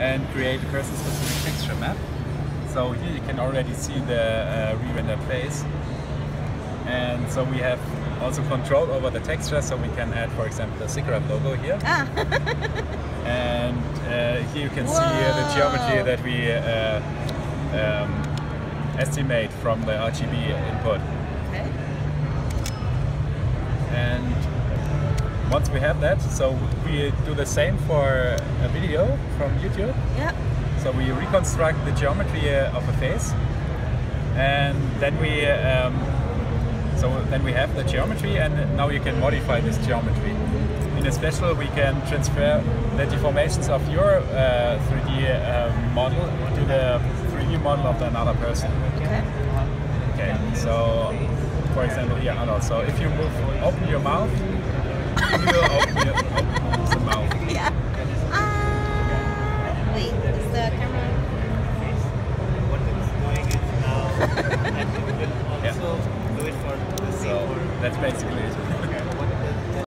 and create a person-specific texture map. So here you can already see the uh, re-rendered face. And so we have also control over the texture, so we can add, for example, the SIGGRAPH logo here. Ah. and uh, here you can see uh, the geometry that we uh, um, estimate from the RGB input. okay. And once we have that, so we do the same for a video from YouTube. Yeah. So we reconstruct the geometry uh, of a face, and then we um, so then we have the geometry, and now you can modify this geometry. In a special, we can transfer the deformations of your uh, 3D uh, model to the 3D model of another person. Okay. Okay, so for example, here, Arnold. So if you move, open your mouth, So that's basically it.